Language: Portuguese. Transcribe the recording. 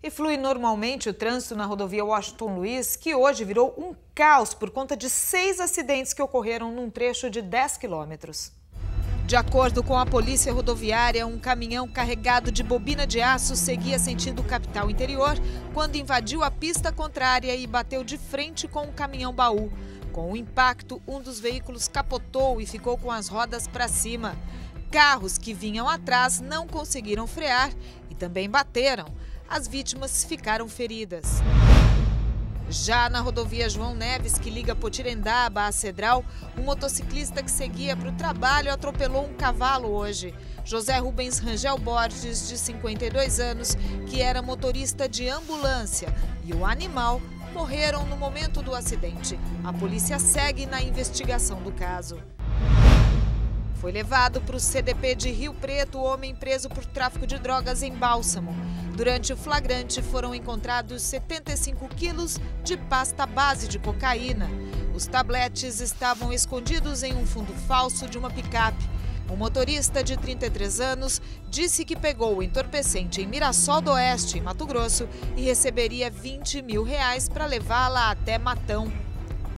E flui normalmente o trânsito na rodovia Washington Luiz, que hoje virou um caos por conta de seis acidentes que ocorreram num trecho de 10 quilômetros. De acordo com a polícia rodoviária, um caminhão carregado de bobina de aço seguia sentindo capital interior quando invadiu a pista contrária e bateu de frente com um caminhão baú. Com o impacto, um dos veículos capotou e ficou com as rodas para cima. Carros que vinham atrás não conseguiram frear e também bateram as vítimas ficaram feridas. Já na rodovia João Neves, que liga Potirendaba a Cedral, um motociclista que seguia para o trabalho atropelou um cavalo hoje. José Rubens Rangel Borges, de 52 anos, que era motorista de ambulância, e o animal morreram no momento do acidente. A polícia segue na investigação do caso. Foi levado para o CDP de Rio Preto o homem preso por tráfico de drogas em Bálsamo. Durante o flagrante foram encontrados 75 quilos de pasta base de cocaína. Os tabletes estavam escondidos em um fundo falso de uma picape. O motorista de 33 anos disse que pegou o entorpecente em Mirassol do Oeste, em Mato Grosso, e receberia 20 mil reais para levá-la até Matão.